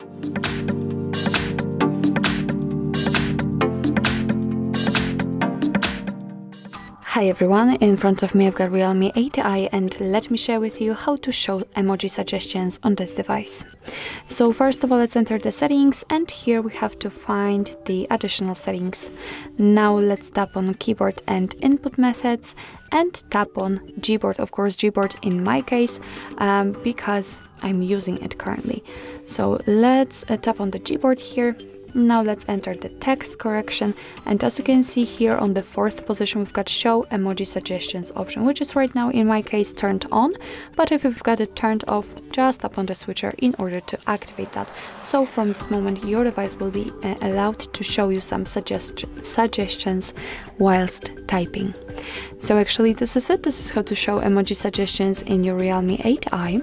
Thank you. Hi everyone, in front of me I've got Realme 8i and let me share with you how to show emoji suggestions on this device. So first of all let's enter the settings and here we have to find the additional settings. Now let's tap on keyboard and input methods and tap on Gboard, of course Gboard in my case um, because I'm using it currently. So let's uh, tap on the Gboard here now let's enter the text correction and as you can see here on the fourth position we've got show emoji suggestions option which is right now in my case turned on but if you've got it turned off just tap on the switcher in order to activate that. So from this moment your device will be uh, allowed to show you some suggest suggestions whilst typing. So actually this is it, this is how to show emoji suggestions in your Realme 8i.